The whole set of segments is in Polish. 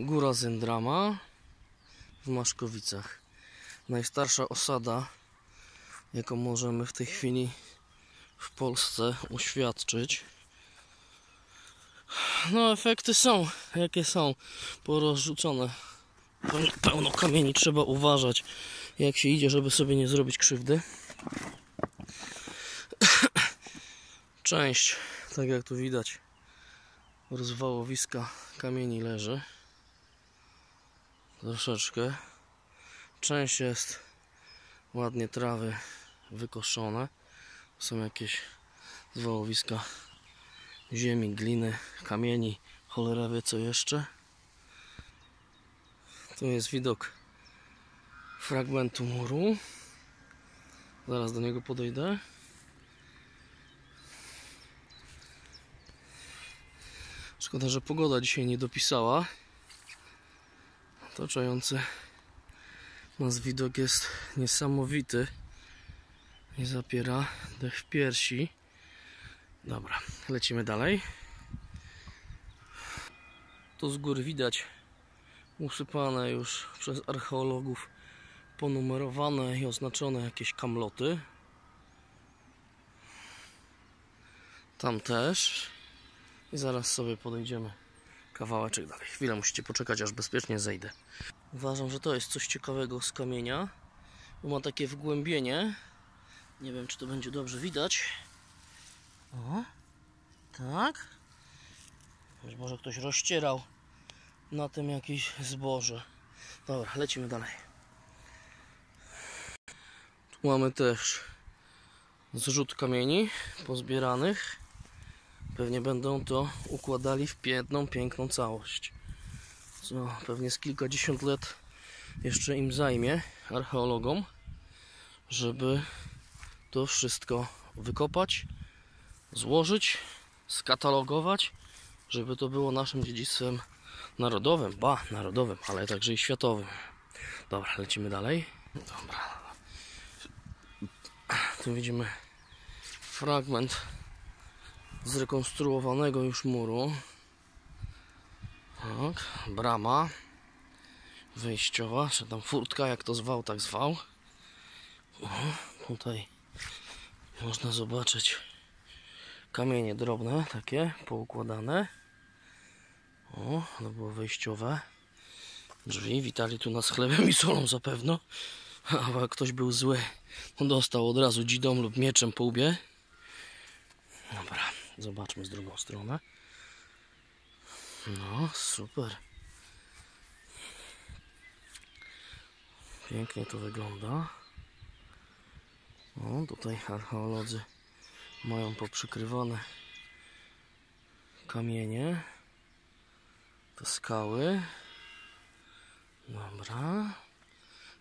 Góra Zendrama w Maszkowicach. Najstarsza osada, jaką możemy w tej chwili w Polsce uświadczyć. No, efekty są, jakie są. Porozrzucone. Pełno kamieni, trzeba uważać, jak się idzie, żeby sobie nie zrobić krzywdy. Część, tak jak tu widać, rozwałowiska kamieni leży. Troszeczkę. Część jest ładnie trawy wykoszone. Są jakieś zwałowiska ziemi, gliny, kamieni, cholera wie co jeszcze. Tu jest widok fragmentu muru. Zaraz do niego podejdę. Szkoda, że pogoda dzisiaj nie dopisała. Otaczający nas widok jest niesamowity i zapiera dech w piersi. Dobra, lecimy dalej. Tu z góry widać usypane już przez archeologów ponumerowane i oznaczone jakieś kamloty. Tam też. I zaraz sobie podejdziemy kawałeczek dalej. Chwilę musicie poczekać, aż bezpiecznie zejdę. Uważam, że to jest coś ciekawego z kamienia. Ma takie wgłębienie. Nie wiem, czy to będzie dobrze widać. O, tak. Być może ktoś rozcierał na tym jakieś zboże. Dobra, lecimy dalej. Tu mamy też zrzut kamieni pozbieranych. Pewnie będą to układali w jedną piękną całość. Co pewnie z kilkadziesiąt lat jeszcze im zajmie, archeologom, żeby to wszystko wykopać, złożyć, skatalogować, żeby to było naszym dziedzictwem narodowym, ba, narodowym, ale także i światowym. Dobra, lecimy dalej. Dobra. Tu widzimy fragment zrekonstruowanego już muru. Tak, brama wejściowa, czy tam furtka, jak to zwał, tak zwał. O, tutaj można zobaczyć kamienie drobne, takie poukładane. O, to było wejściowe. Drzwi witali tu nas chlebem i solą zapewne. A ktoś był zły, on dostał od razu dzidą lub mieczem po łbie. Dobra, zobaczmy z drugą stronę. No, super. Pięknie to wygląda. O, tutaj archeolodzy mają poprzykrywane kamienie. Te skały. Dobra.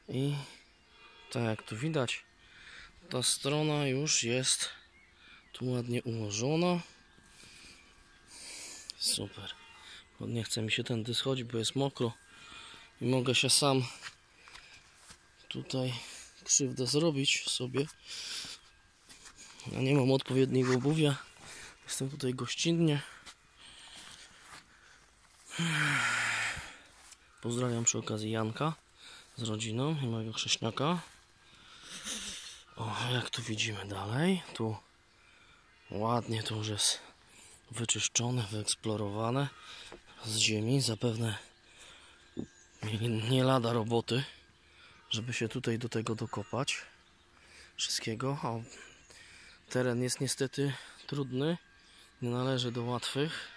I tak jak tu widać, ta strona już jest tu ładnie ułożona. Super. Bo nie chce mi się tędy schodzić, bo jest mokro. I mogę się sam tutaj krzywdę zrobić sobie. Ja nie mam odpowiedniego obuwia. Jestem tutaj gościnnie. Pozdrawiam przy okazji Janka z rodziną i mojego chrześniaka. O, jak tu widzimy dalej. Tu ładnie to już jest wyczyszczone, wyeksplorowane z ziemi. Zapewne nie lada roboty, żeby się tutaj do tego dokopać. Wszystkiego. O, teren jest niestety trudny. Nie należy do łatwych.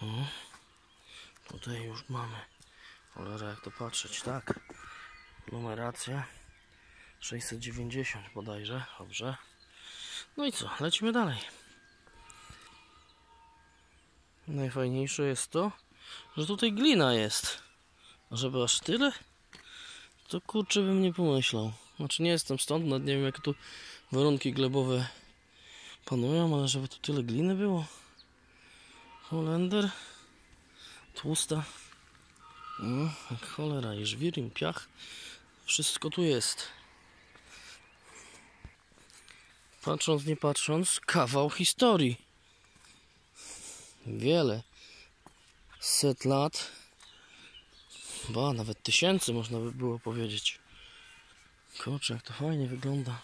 O, tutaj już mamy. Cholera, jak to patrzeć, tak. Numeracja 690 bodajże, dobrze. No i co, lecimy dalej. Najfajniejsze jest to, że tutaj glina jest. A żeby aż tyle? To kurczę bym nie pomyślał. Znaczy nie jestem stąd, nawet nie wiem jakie tu warunki glebowe panują, ale żeby tu tyle gliny było. Holender. Tłusta. No, jak cholera, i żwir, i piach. Wszystko tu jest. Patrząc, nie patrząc, kawał historii. Wiele set lat. Ba, nawet tysięcy można by było powiedzieć. Kurczę, jak to fajnie wygląda.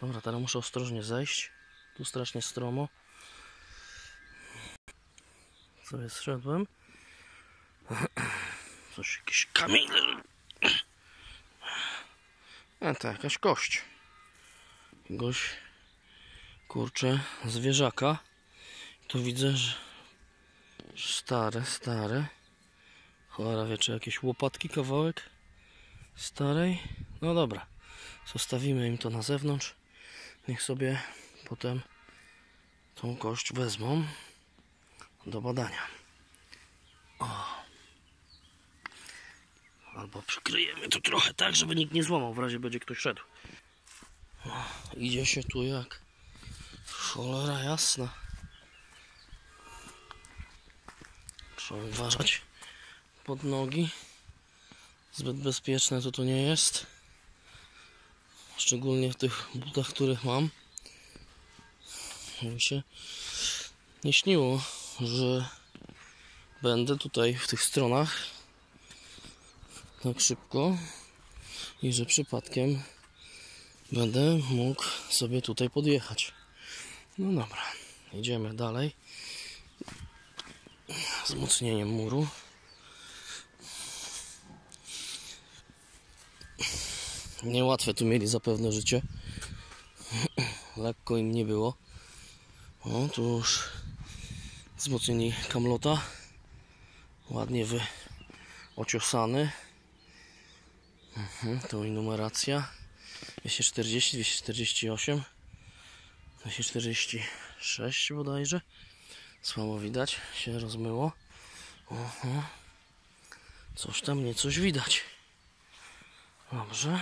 Dobra, teraz muszę ostrożnie zejść. Tu strasznie stromo. Sobie zszedłem. Coś, jakiś kamień. A to jakaś kość. Jakiegoś, kurczę, zwierzaka. Tu widzę, że stare, stare. Cholera wie, czy jakieś łopatki, kawałek starej. No dobra, zostawimy im to na zewnątrz. Niech sobie potem tą kość wezmą do badania. O. Albo przykryjemy to trochę tak, żeby nikt nie złamał, w razie będzie ktoś szedł. O, idzie się tu jak cholera jasna. Trzeba uważać pod nogi. Zbyt bezpieczne to to nie jest. Szczególnie w tych butach, których mam. Mi się nie śniło, że będę tutaj w tych stronach tak szybko i że przypadkiem będę mógł sobie tutaj podjechać. No dobra, idziemy dalej. Wzmocnieniem muru. Niełatwe tu mieli zapewne życie. Lekko im nie było. O, tu już wzmocnieni kamlota. Ładnie wy ociosany. Mhm, to i numeracja. 240, 248, 246 bodajże. Słabo widać, się rozmyło. Oho. Coś tam nie coś widać. Dobrze.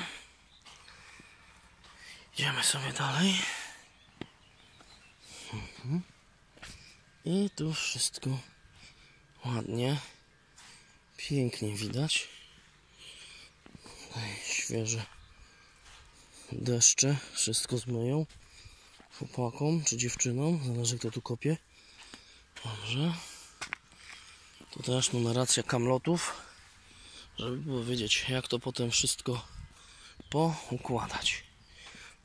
Idziemy sobie dalej. Mhm. I tu wszystko ładnie, pięknie widać. Świeże deszcze wszystko zmyją chłopakom czy dziewczynom, zależy kto tu kopie. Dobrze. Tu też numeracja kamlotów, żeby było wiedzieć jak to potem wszystko poukładać.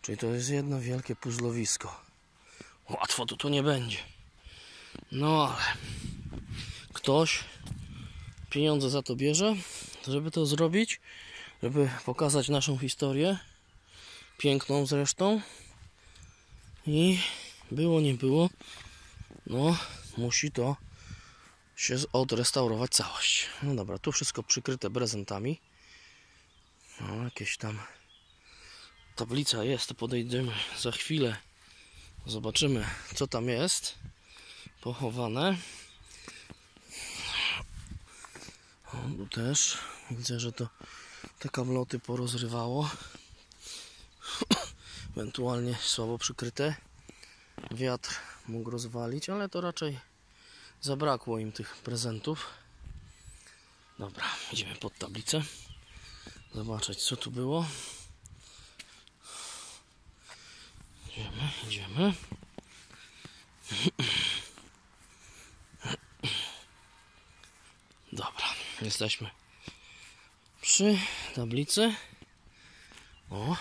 Czyli to jest jedno wielkie puzzlowisko. Łatwo to tu nie będzie. No ale ktoś pieniądze za to bierze, żeby to zrobić, żeby pokazać naszą historię, piękną zresztą. I było, nie było, no musi to się odrestaurować całość. No dobra, tu wszystko przykryte prezentami. No, jakieś tam tablica jest, to podejdziemy za chwilę. Zobaczymy, co tam jest pochowane. O, tu też widzę, że to te kamloty porozrywało. Ewentualnie słabo przykryte. Wiatr mógł rozwalić, ale to raczej zabrakło im tych prezentów. Dobra, idziemy pod tablicę. Zobaczyć co tu było. Idziemy, idziemy. Dobra, jesteśmy przy tablicy. O.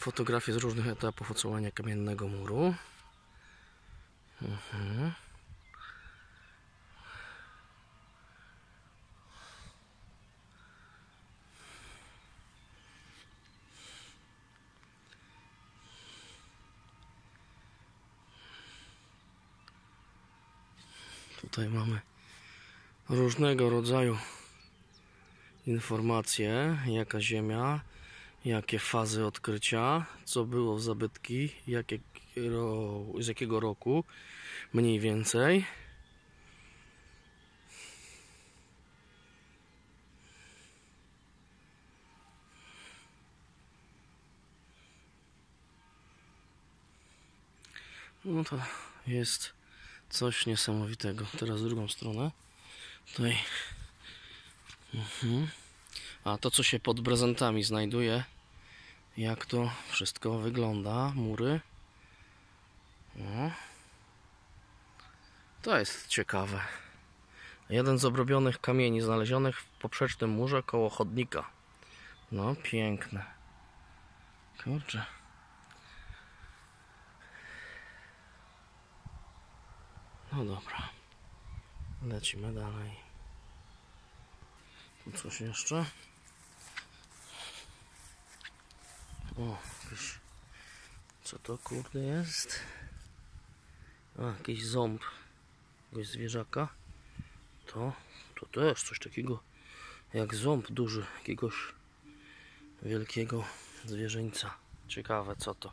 Fotografie z różnych etapów ocałowania kamiennego muru. Mhm. Tutaj mamy różnego rodzaju informacje, jaka ziemia, jakie fazy odkrycia, co było w zabytki, jakie, z jakiego roku, mniej więcej. No to jest coś niesamowitego. Teraz drugą stronę. Tutaj. Mhm. A to, co się pod prezentami znajduje, jak to wszystko wygląda, mury. O. To jest ciekawe. Jeden z obrobionych kamieni znalezionych w poprzecznym murze koło chodnika. No, piękne. Kurczę. No dobra. Lecimy dalej. Tu coś jeszcze. O, jakiś... Co to kurde jest? A, jakiś ząb jakiegoś zwierzaka. To, to też coś takiego jak ząb duży jakiegoś wielkiego zwierzyńca. Ciekawe co to.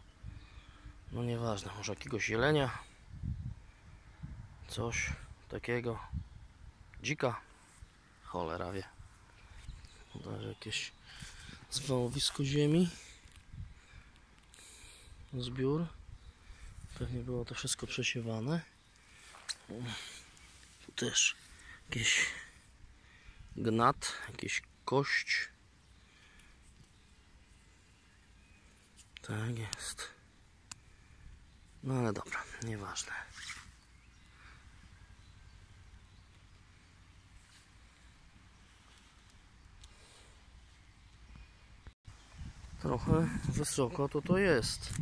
No nieważne, może jakiegoś jelenia. Coś takiego. Dzika. Cholera wie. Jakieś zwałowisko ziemi. Zbiór. Pewnie było to wszystko przesiewane. Tu też jakieś gnat, jakieś kość. Tak jest. No ale dobra, nieważne. Trochę wysoko to to jest.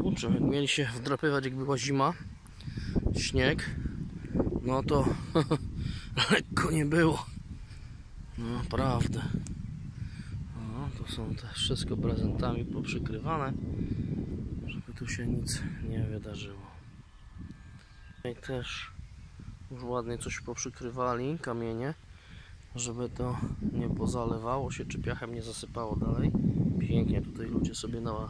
Kurczę, jak mieli się wdrapywać jak była zima, śnieg, no to lekko nie było. No, naprawdę. No, to są te wszystko prezentami poprzykrywane, żeby tu się nic nie wydarzyło. I też już ładnie coś poprzykrywali, kamienie, żeby to nie pozalewało się, czy piachem nie zasypało dalej. Pięknie tutaj ludzie sobie na,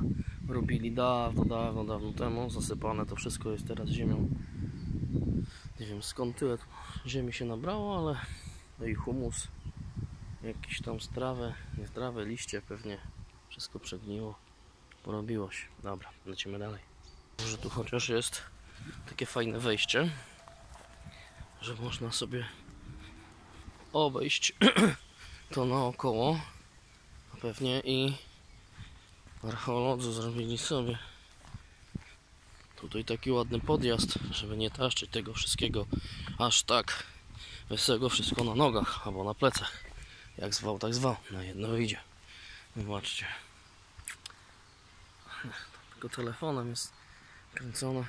robili dawno, dawno, dawno temu. Zasypane to wszystko jest teraz ziemią. Nie wiem skąd tyle ziemi się nabrało, ale no i humus, jakieś tam strawy, nie strawy, liście pewnie. Wszystko przegniło, porobiło się. Dobra, lecimy dalej. Może tu chociaż jest takie fajne wejście, że można sobie obejść to naokoło. Pewnie i archeolodzy zrobili sobie tutaj taki ładny podjazd, żeby nie taszczyć tego wszystkiego aż tak wesołego wszystko na nogach albo na plecach. Jak zwał, tak zwał. Na jedno wyjdzie. Zobaczcie. Tylko telefonem jest kręcone.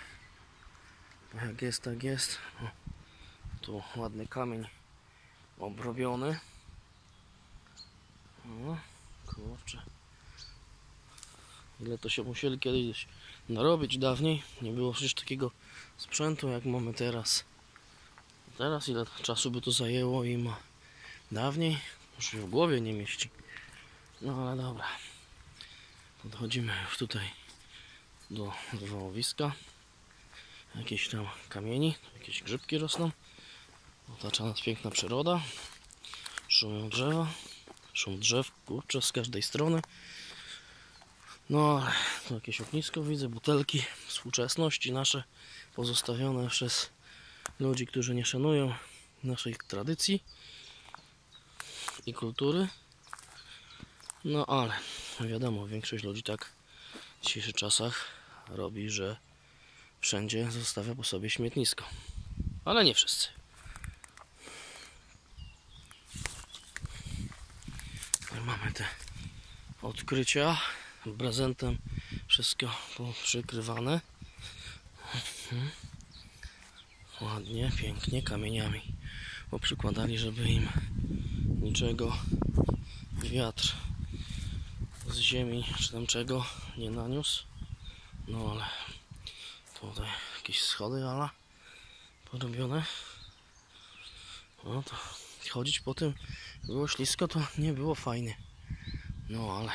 Jak jest, tak jest. O, tu ładny kamień obrobiony. O, kurczę. Ile to się musieli kiedyś narobić dawniej. Nie było przecież takiego sprzętu jak mamy teraz. Teraz ile czasu by to zajęło i ma dawniej? Już się w głowie nie mieści. No ale dobra. Podchodzimy już tutaj do zwałowiska. Jakieś tam kamieni, jakieś grzybki rosną. Otacza nas piękna przyroda. Szumią drzewa. Szum drzew, kurczę, z każdej strony. No, tu jakieś ognisko widzę, butelki współczesności nasze pozostawione przez ludzi, którzy nie szanują naszej tradycji i kultury. No ale wiadomo, większość ludzi tak w dzisiejszych czasach robi, że wszędzie zostawia po sobie śmietnisko. Ale nie wszyscy. Tutaj mamy te odkrycia prezentem wszystko przykrywane Mhm. ładnie, pięknie kamieniami poprzykładali, żeby im niczego wiatr z ziemi czy tam czego nie naniósł. No ale tutaj jakieś schody ala porobione. No to chodzić po tym było ślisko to nie było fajnie. No ale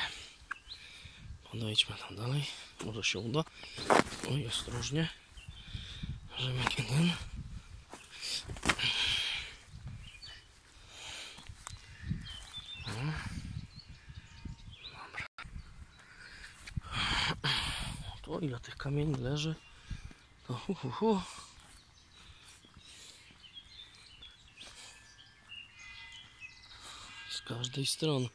Podejdźmy tam dalej. Może się uda. Oj, ostrożnie. Żeby jeden. Dobra. To ile tych kamieni leży? To hu, hu, hu. Z każdej strony.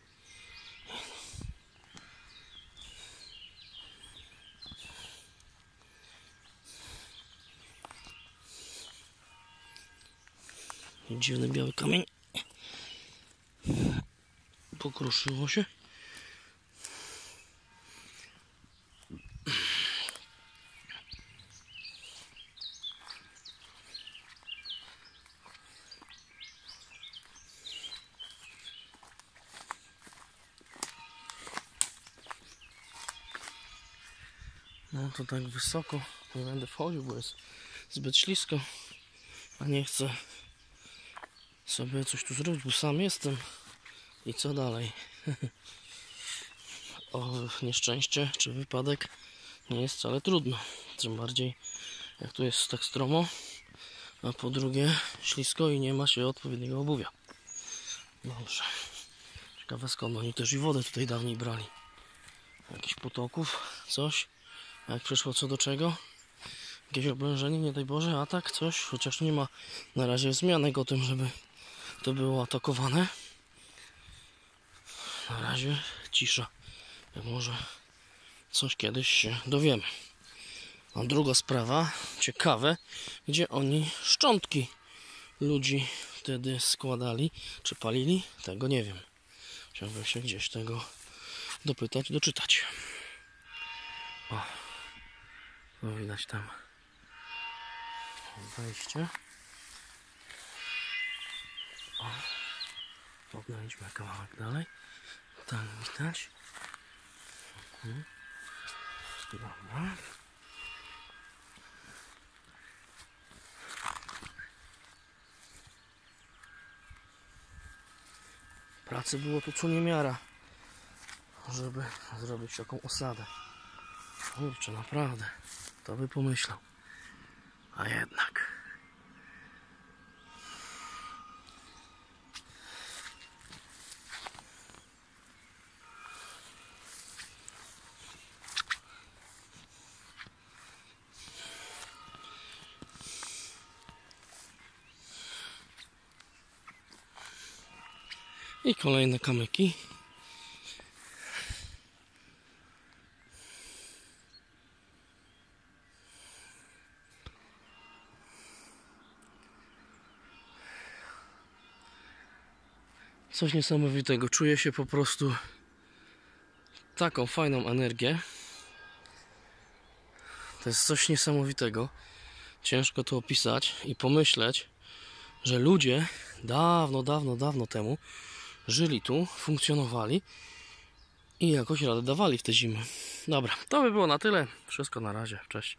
Dziwny biały kamień. Pokruszyło się. No to tak wysoko nie będę wchodził, bo jest zbyt ślisko. A nie chcę sobie coś tu zrobić, bo sam jestem. I co dalej? o nieszczęście czy wypadek nie jest wcale trudno. Tym bardziej jak tu jest tak stromo, a po drugie ślisko i nie ma się odpowiedniego obuwia. Dobrze. Ciekawe skąd oni też i wodę tutaj dawniej brali. Jakichś potoków, coś. A jak przyszło co do czego? Jakieś oblężenie, nie daj Boże, atak, coś. Chociaż nie ma na razie wzmianek o tym, żeby to było atakowane. Na razie cisza. Może coś kiedyś się dowiemy. A druga sprawa, ciekawe, gdzie oni szczątki ludzi wtedy składali, czy palili, tego nie wiem. Chciałbym się gdzieś tego dopytać, doczytać. O, no widać tam wejście. O, pognaliśmy kawałek dalej. Tam widać. Dobra. Pracy było tu co niemiara, żeby zrobić taką osadę. Kurczę, naprawdę. To by pomyślał. A jednak. I kolejne kamyki. Coś niesamowitego. Czuję się po prostu taką fajną energię. To jest coś niesamowitego. Ciężko to opisać i pomyśleć, że ludzie dawno, dawno, dawno temu żyli tu, funkcjonowali i jakoś radę dawali w te zimy. Dobra, to by było na tyle. Wszystko na razie. Cześć.